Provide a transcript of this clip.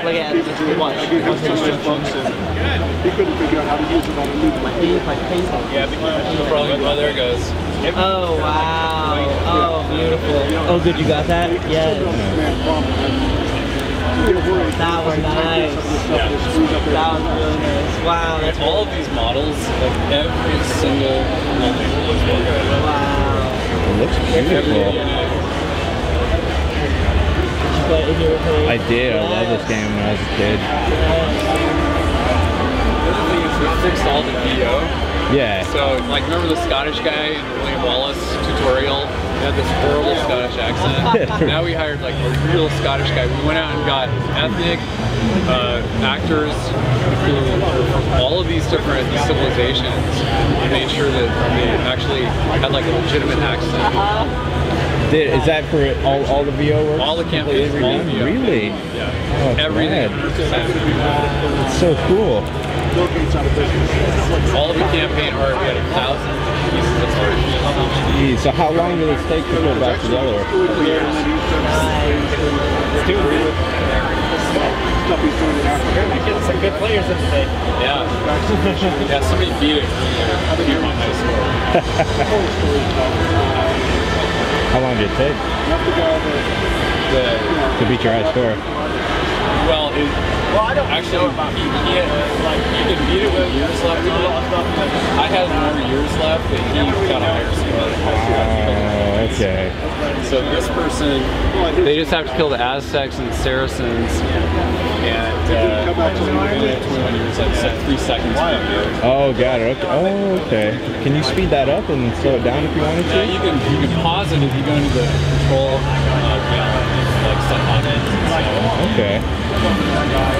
Look at it, just watch. Watch the instructions. He couldn't figure out how to use it on a new My feet, my face. Yeah, because probably. Oh, there it goes. Oh wow! Oh beautiful! Oh good, you got that? Yes. That was nice. That was really nice. Wow, that's All of these models, like every single one was working. wow. It looks beautiful. But in your opinion, I did. I love this game when I was a kid. The other thing is we fixed all the VO. Yeah. So, like, remember the Scottish guy in the William Wallace tutorial? He had this horrible Scottish accent. now we hired like a real Scottish guy. We went out and got ethnic uh, actors who were from all of these different civilizations and made sure that they actually had like a legitimate accent. Did, is that for all, all the VO work? All the campaigns, all VO. Really? Yeah. Oh, Everything. It's so cool. All of the campaign art, we had a thousand pieces of art. Geez, so how long did this take to put back together? Getting some good players in today. Yeah. Yeah, somebody beat it here in high school. How long did it take? The, to beat your high score? well, it, actually, he, he had, like, you could beat it with years left on. I had more years left, but he got a higher score. Oh, okay. So this person, they just have to kill the Aztecs and the Saracens, and uh, 21 years, like three seconds. Oh, got it. Okay. Oh, okay. Can you speed that up and slow it down if you wanted Yeah, to? you can you can pause it if you go into the control uh, like set on it. Okay.